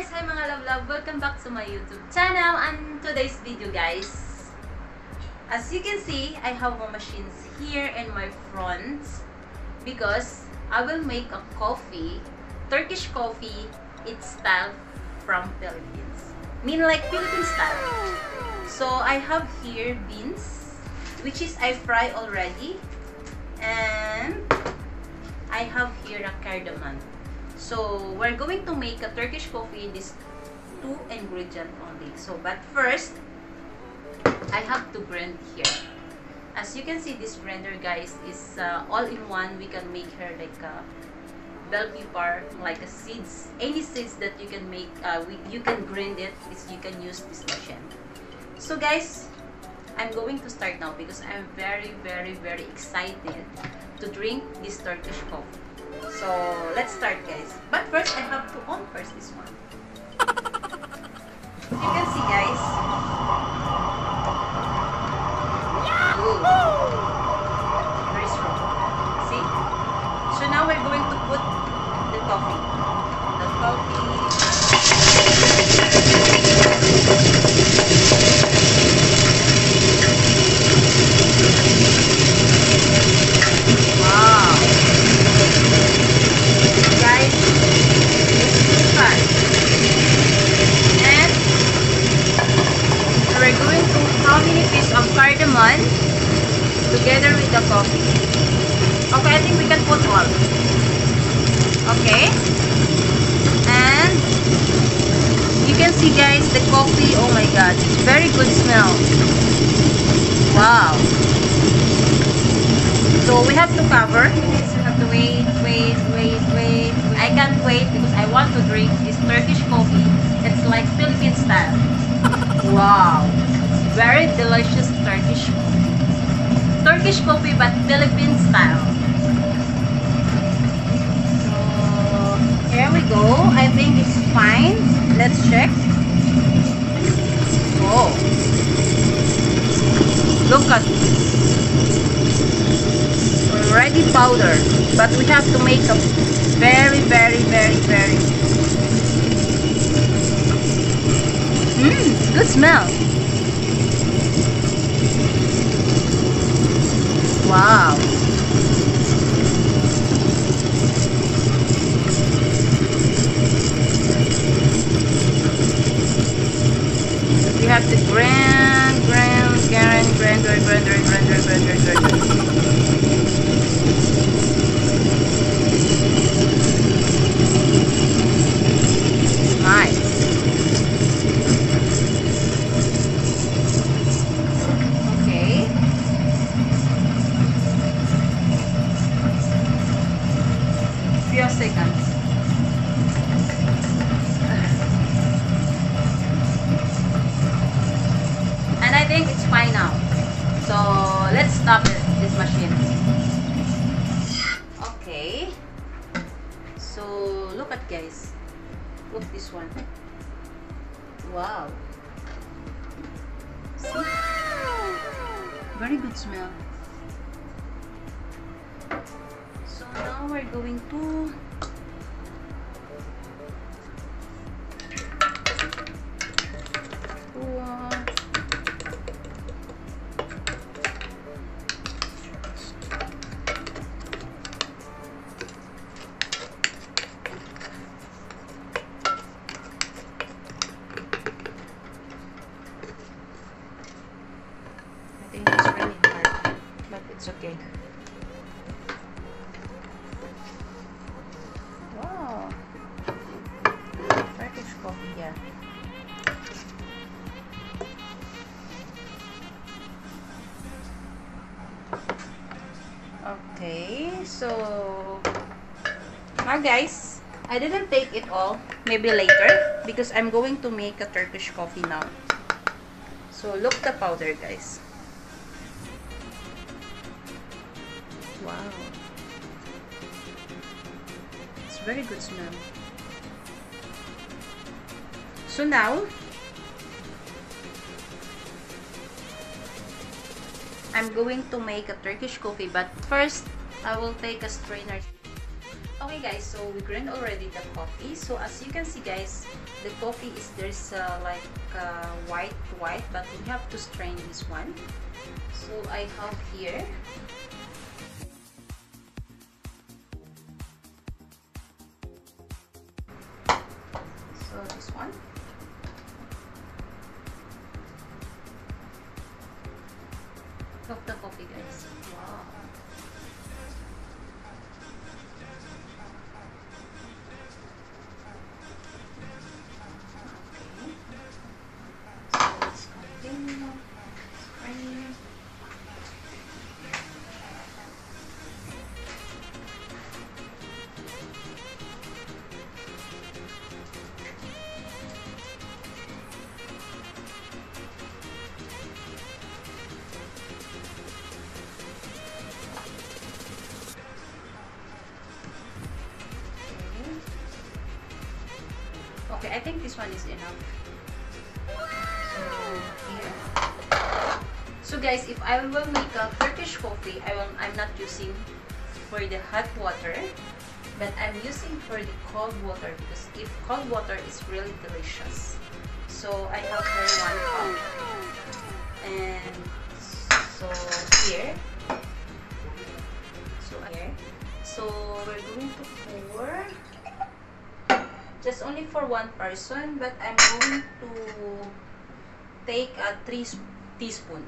guys! Hi mga love love! Welcome back to my YouTube channel and today's video guys. As you can see, I have my machines here in my front because I will make a coffee, Turkish coffee, its style from Philippines. Mean like Philippine style. So I have here beans, which is I fry already. And I have here a cardamom. So, we're going to make a Turkish coffee in this two ingredient only. So, but first, I have to blend here. As you can see, this blender, guys, is uh, all-in-one. We can make here like a bell pepper, like a seeds. Any seeds that you can make, uh, we, you can grind it. You can use this machine. So, guys, I'm going to start now because I'm very, very, very excited to drink this Turkish coffee. So, let's start guys. But first, I have to on first this one. You can see guys. See guys the coffee, oh my god, it's very good smell. Wow. So we have to cover. So we have to wait, wait, wait, wait. I can't wait because I want to drink this Turkish coffee. It's like Philippine style. Wow. Very delicious Turkish coffee. Turkish coffee but Philippine style. So here we go. I think it's fine. Let's check. Oh. Look at already powder but we have to make a very very very very mmm good smell wow have to grand, grand, grand, grand, grand, grand, grand, grind grind grind grind grind guys. Look this one. Wow. See? Very good smell. So now we're going to I didn't take it all. Maybe later because I'm going to make a Turkish coffee now. So look the powder, guys. Wow. It's very good smell. So now, I'm going to make a Turkish coffee, but first, I will take a strainer. Okay guys, so we grind already the coffee. So as you can see guys, the coffee is there's uh, like uh, white white, but we have to strain this one. So I have here So this one. Look the coffee guys. Wow. Okay. I think this one is enough. So here. So guys, if I will make a Turkish coffee, I will I'm not using for the hot water, but I'm using for the cold water because if cold water is really delicious. So I have here one cup. And so here. So here. So we're going to pour just only for one person, but I'm going to take a three teaspoon.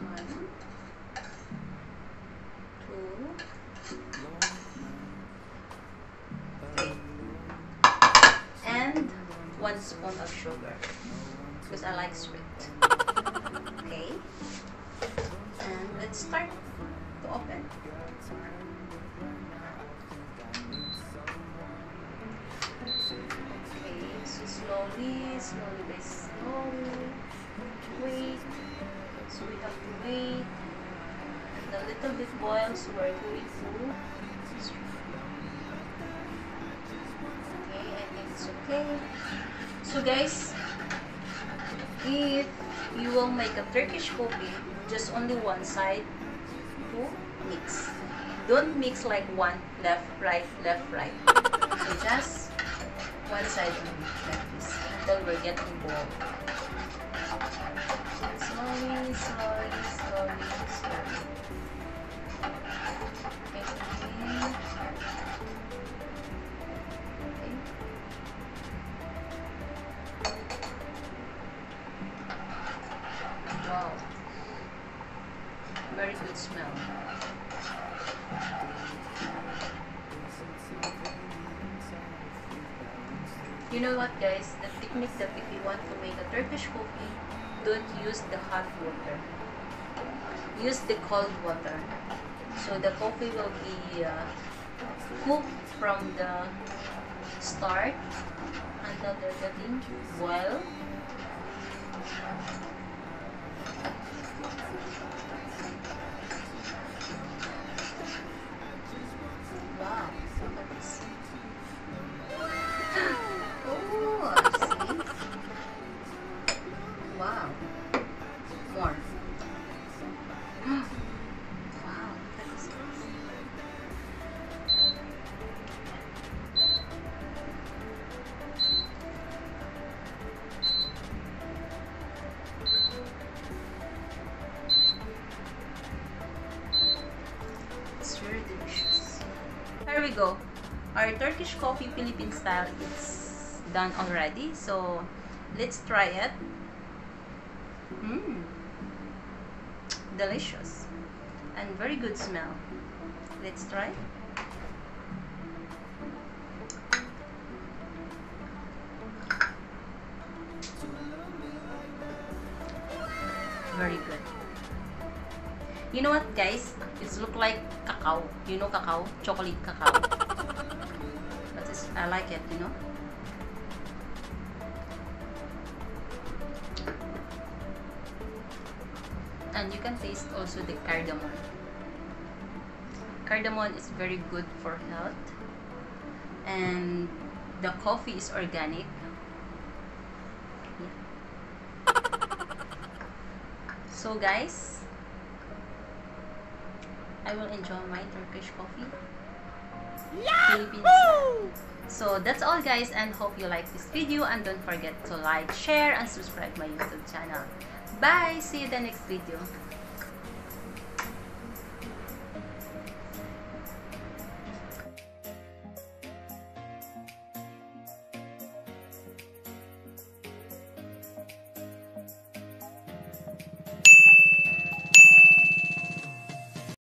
One, two, three, and one spoon of sugar because I like sweet. Slowly, by slowly. Wait. So we have to wait. And a little bit boil, so we're going to. Okay, think it's okay. So guys, if you will make a Turkish coffee, just only one side to mix. Don't mix like one left, right, left, right. So just one side only, like this, until we're getting boiled. Slowly, slowly, slowly, You know what guys, the technique that if you want to make a Turkish coffee, don't use the hot water. Use the cold water. So the coffee will be uh, cooked from the start until they're getting boiled. Turkish coffee Philippine style it's done already. So let's try it. Mmm. Delicious. And very good smell. Let's try. Very good. You know what guys? It's look like cacao. You know cacao? Chocolate cacao. I like it, you know? And you can taste also the cardamom. Cardamom is very good for health. And the coffee is organic. So guys, I will enjoy my Turkish coffee. Philippine style. So that's all guys and hope you like this video and don't forget to like, share, and subscribe my YouTube channel. Bye! See you the next video.